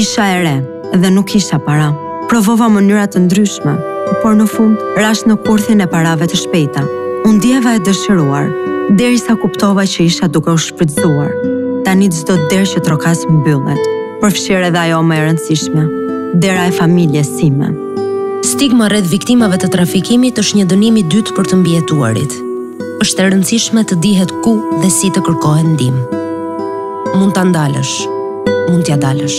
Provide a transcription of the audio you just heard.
Isha e re dhe nuk kisha para. Provova mënyra të ndryshme, por në fund rash në kurthin e parave të shpejta. U ndjeva e dëshiruar, derisa kuptova që isha duke u shfrytëzuar. Tani çdo derë që trokas mbyllet, përfshirë edhe ajo më e rëndësishme, dera e familjes sime. Stigma rreth viktimave të trafikimit është një dënim i dytë për të mbijetuarit. Është e rëndësishme të dihet ku dhe si të kërkohet ndihmë. Mund ta ndalësh, mund t'ia dalësh.